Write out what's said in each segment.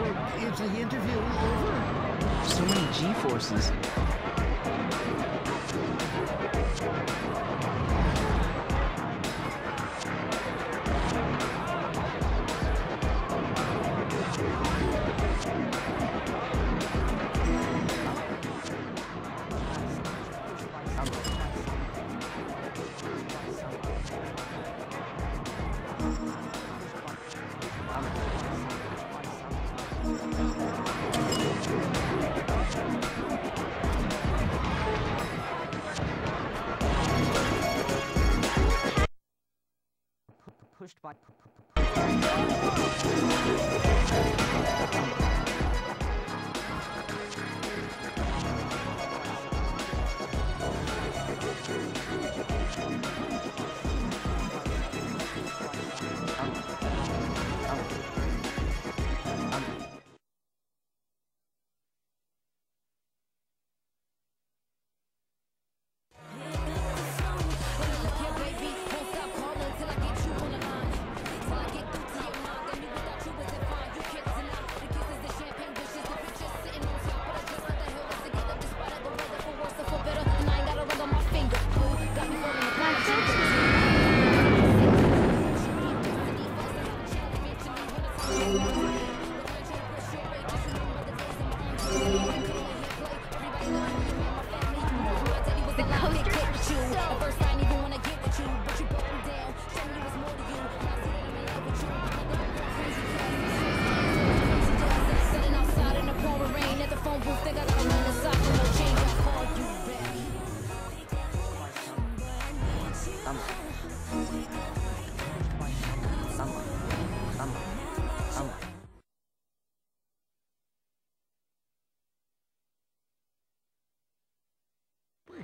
Well, is the interview over? So many G-forces.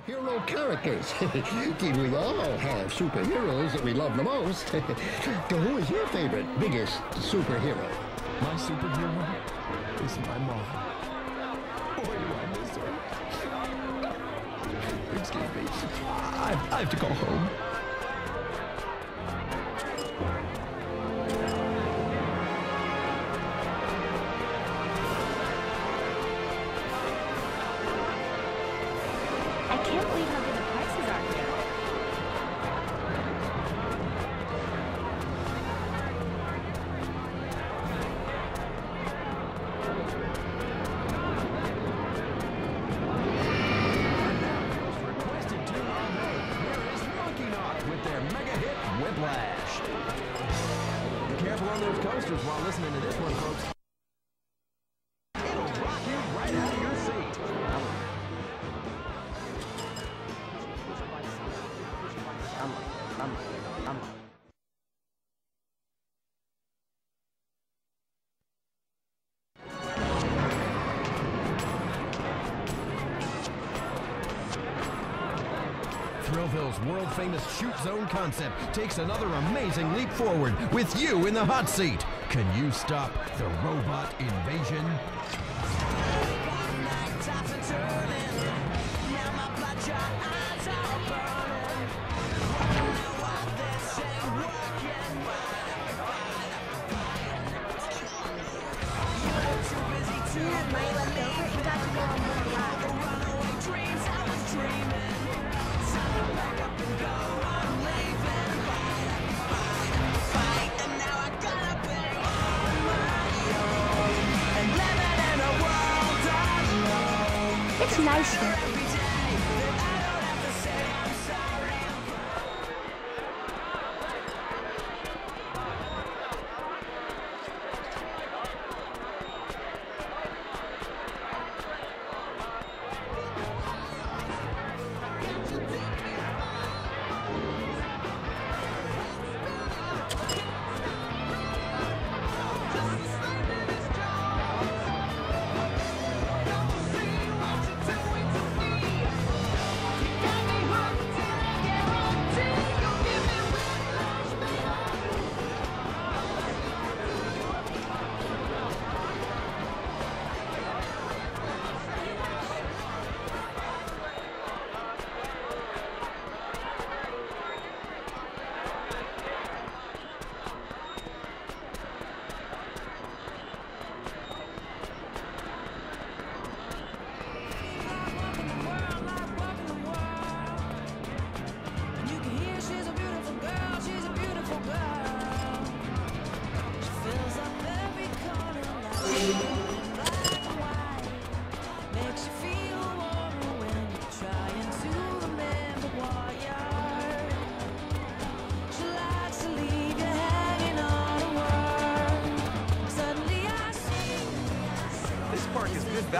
Hero characters. Did we all have superheroes that we love the most? so who is your favorite, biggest superhero? My superhero is my mom. Boy, do I miss her. Excuse me. I, I have to go home. World famous shoot zone concept takes another amazing leap forward with you in the hot seat. Can you stop the robot invasion? It's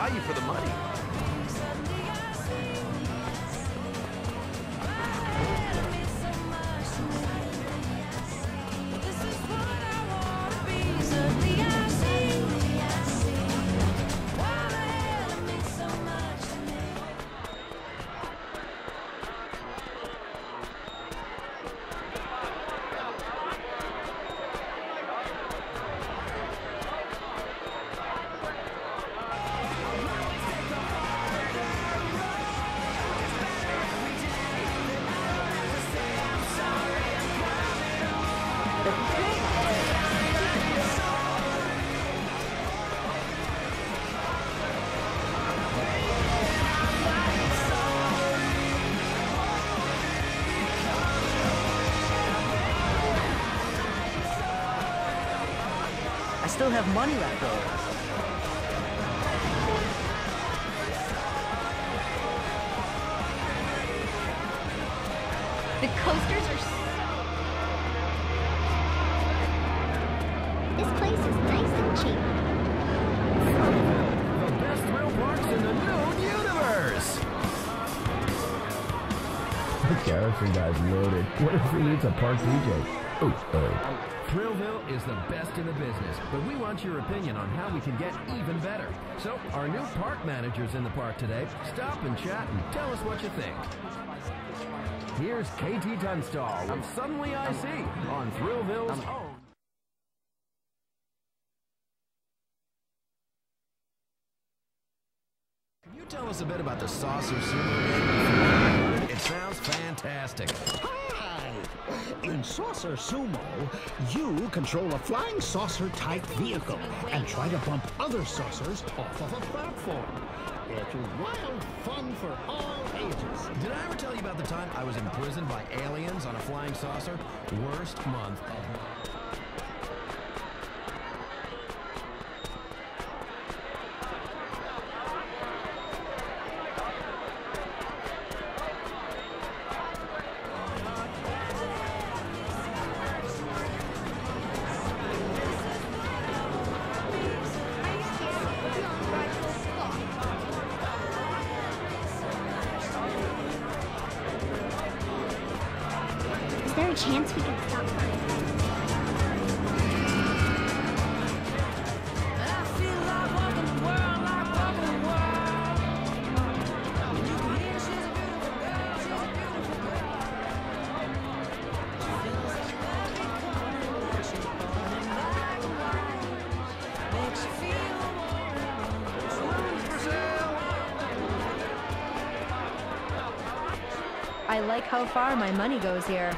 value for the still have money left over. The coasters are so... This place is nice and cheap. The best thrill parks in the known universe! The Garrison guy's loaded. What if we need a park DJ? Oh, uh, Thrillville is the best in the business, but we want your opinion on how we can get even better. So, our new park manager's in the park today. Stop and chat and tell us what you think. Here's KT Tunstall with Suddenly I See on Thrillville's own. Can you tell us a bit about the saucer? It sounds fantastic. In Saucer Sumo, you control a flying saucer-type vehicle and try to bump other saucers off of a platform. It's wild fun for all ages. Did I ever tell you about the time I was imprisoned by aliens on a flying saucer? Worst month of like how far my money goes here.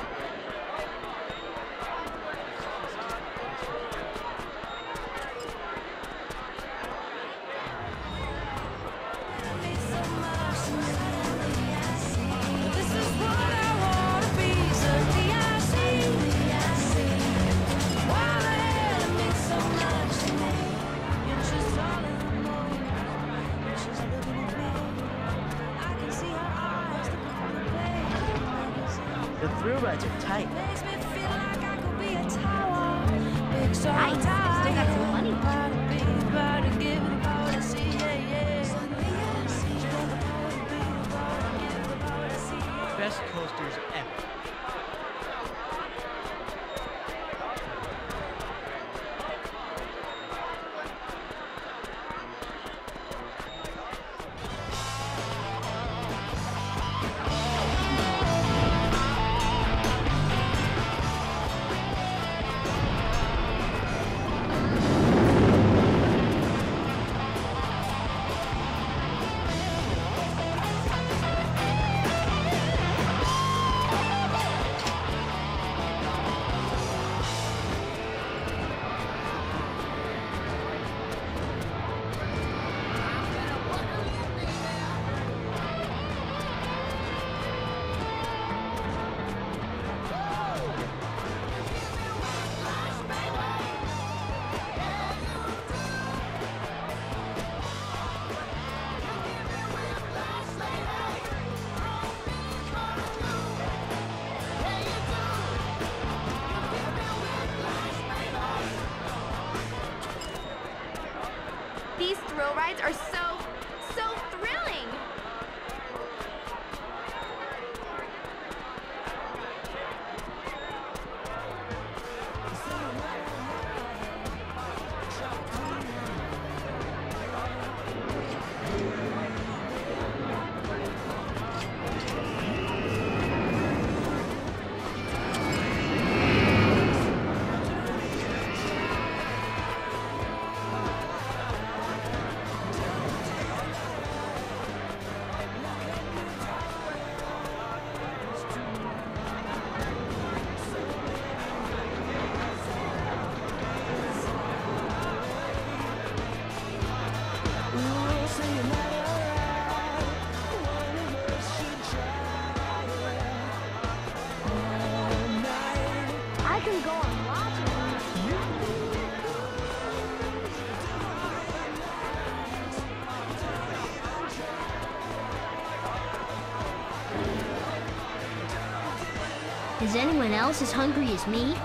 Is anyone else as hungry as me?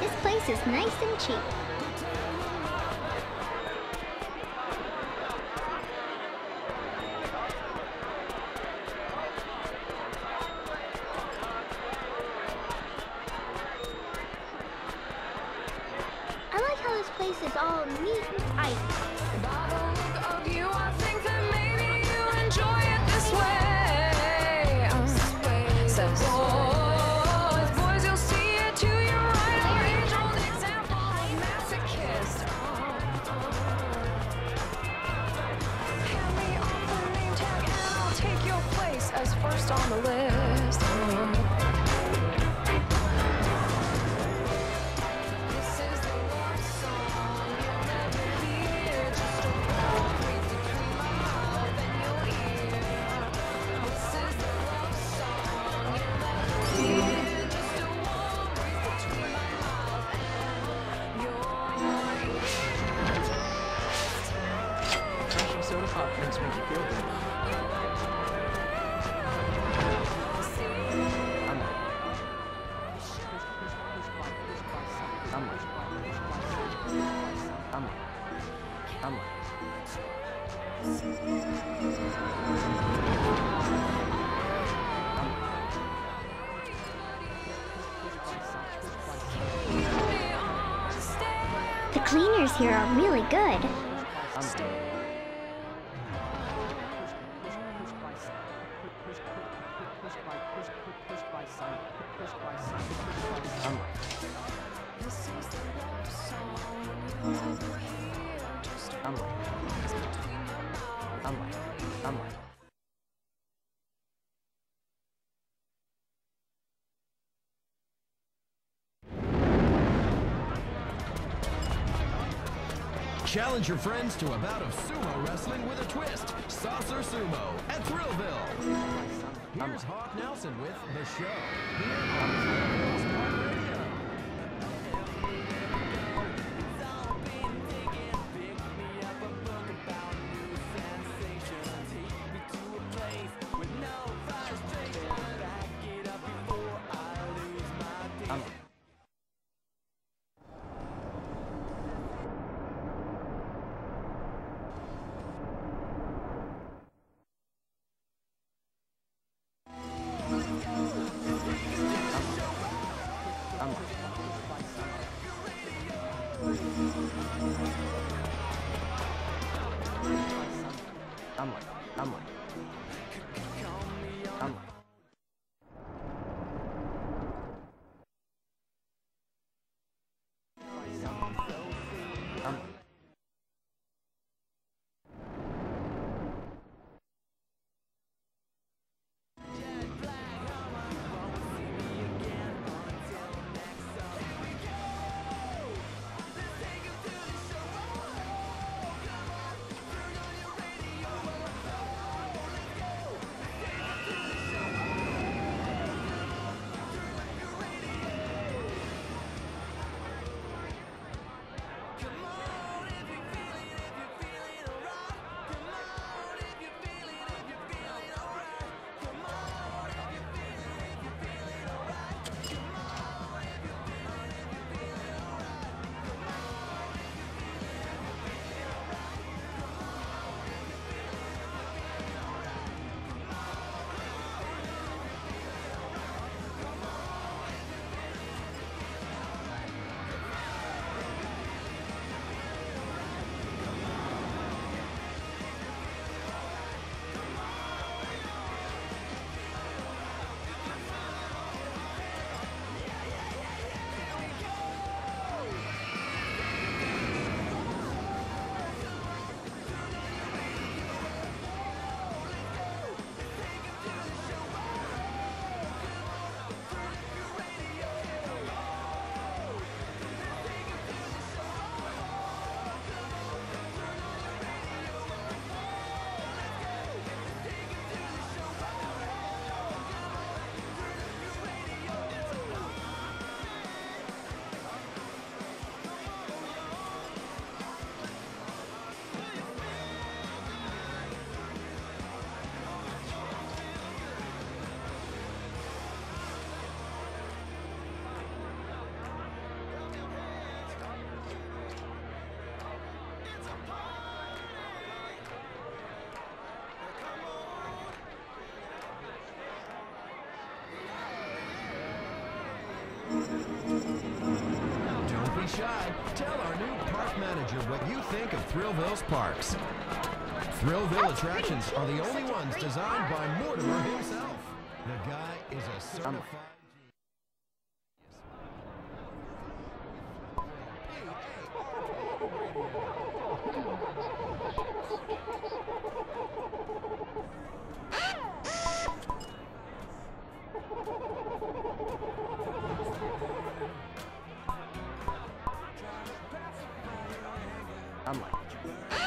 This place is nice and cheap. First on the list. Cleaners here are really good. This is the love song you'll Challenge your friends to a bout of sumo wrestling with a twist. Saucer Sumo at Thrillville. Here's Hawk Nelson with The Show. I'm like, I'm like. Be shy. Tell our new park manager what you think of Thrillville's parks. Thrillville attractions are the only ones designed by Mortimer himself. The guy is a certified. I'm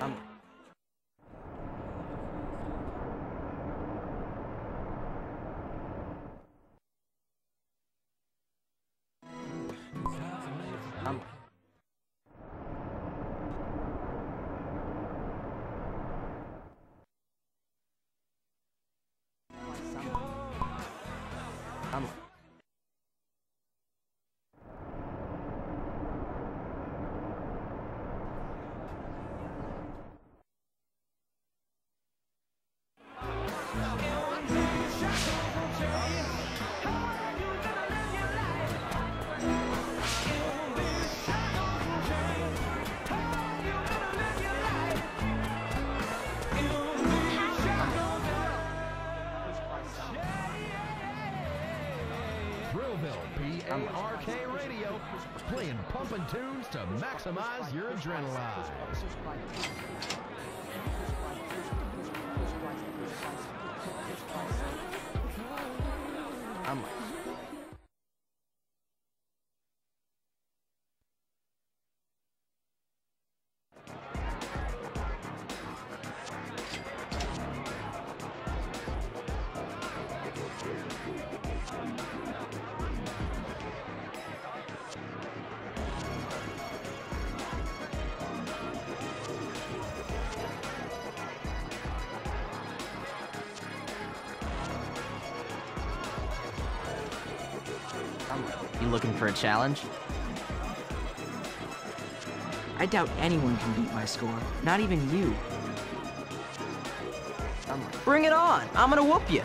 I'm P-A-R-K Radio, playing pumping tunes to maximize your adrenaline. I'm like, You looking for a challenge? I doubt anyone can beat my score. Not even you. Bring it on! I'm gonna whoop you!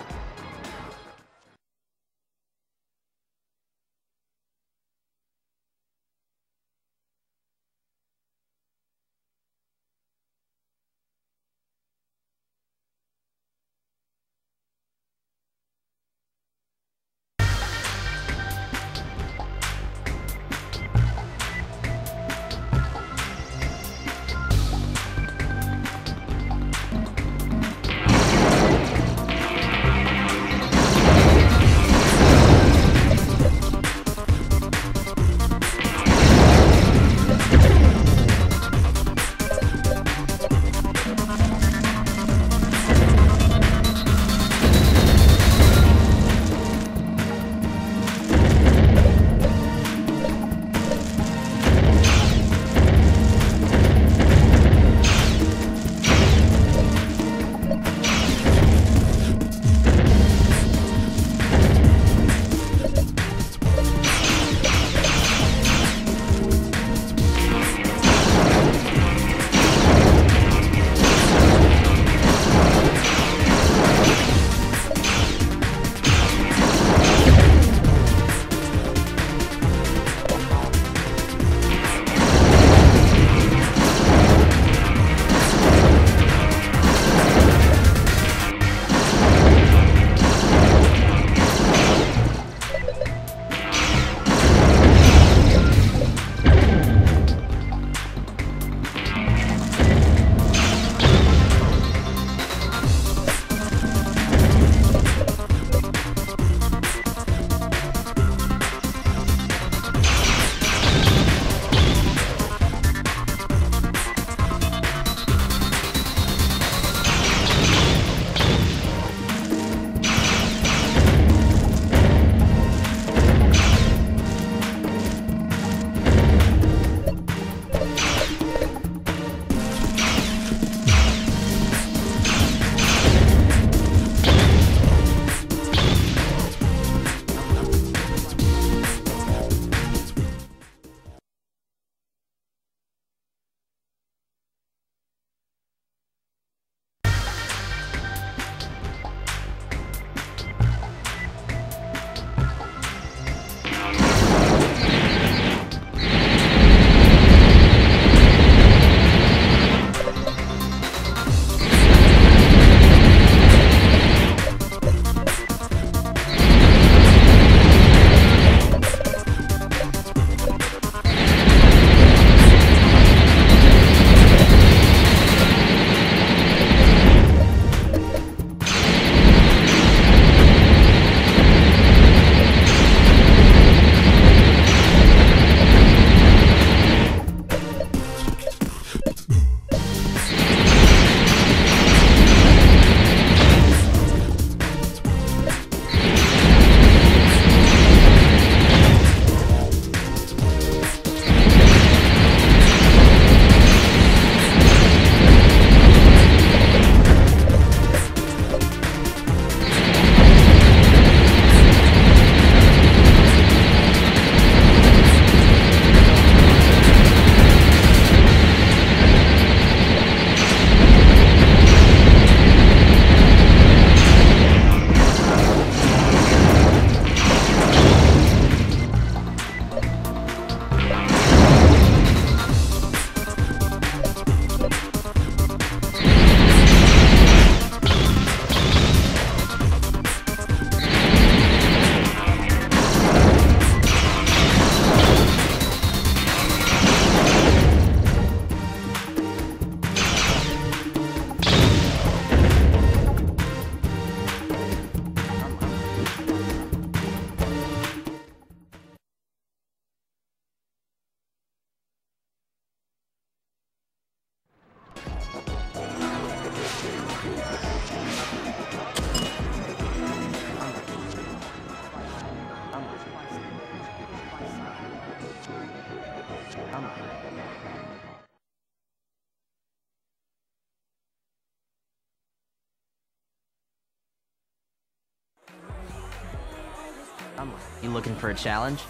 You looking for a challenge?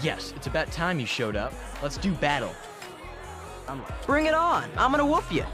Yes, it's about time you showed up. Let's do battle. Bring it on! I'm gonna whoop you!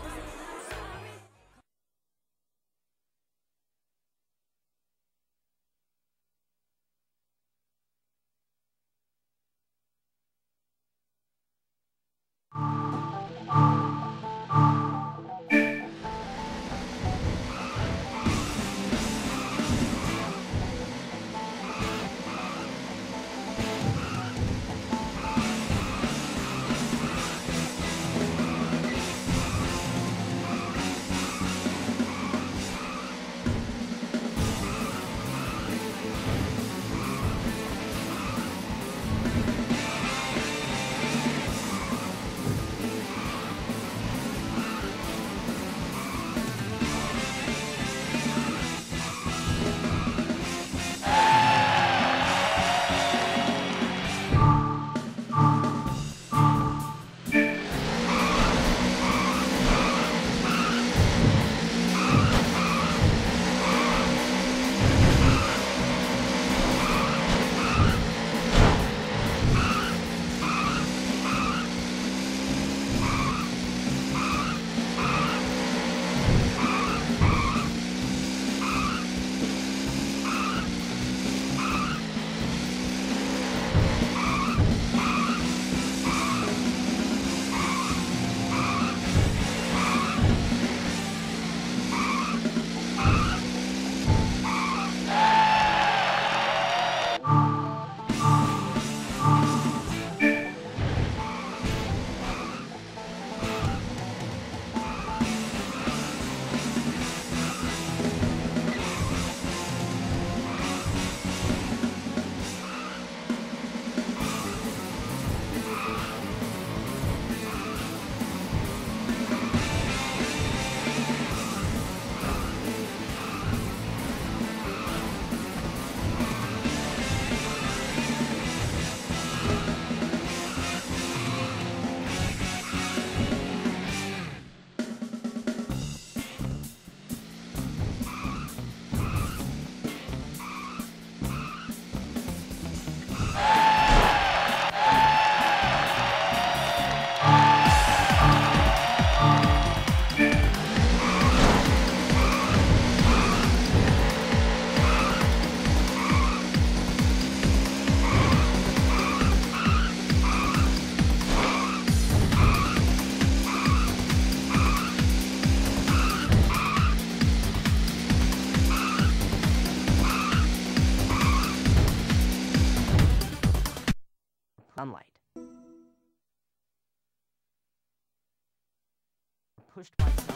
Pushed by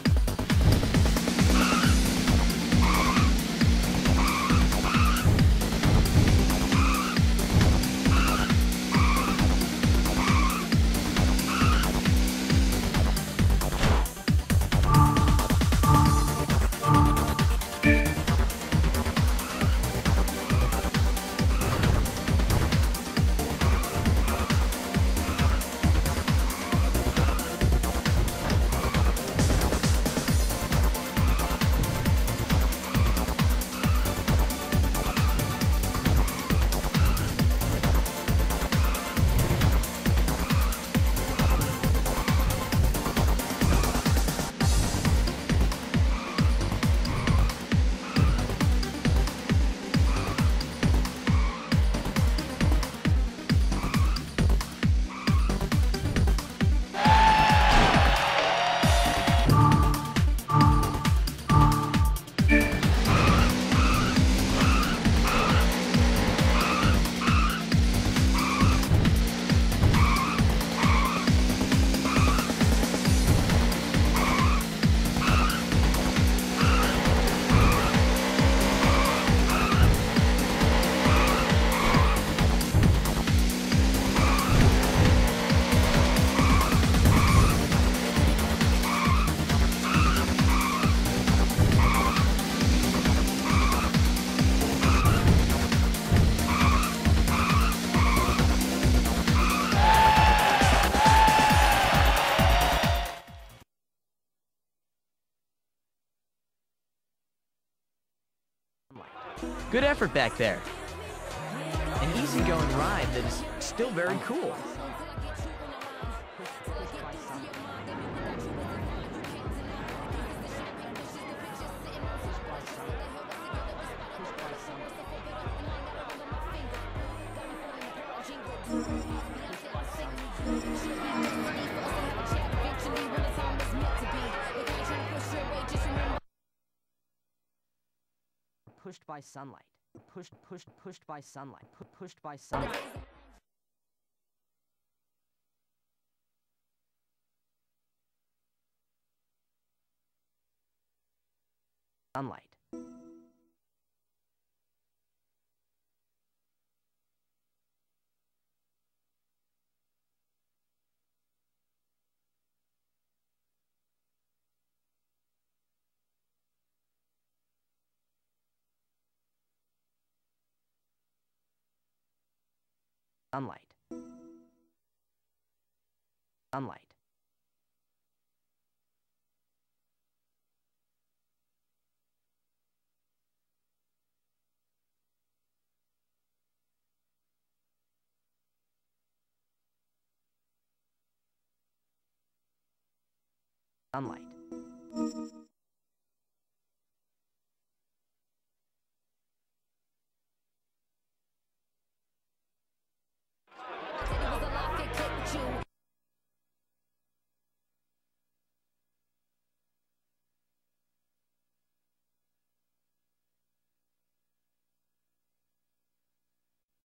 Good effort back there. An easygoing ride that is still very cool. Pushed by sunlight. Pushed, pushed, pushed by sunlight. Pu- pushed by sunlight. Sunlight. Sunlight. Sunlight. Sunlight.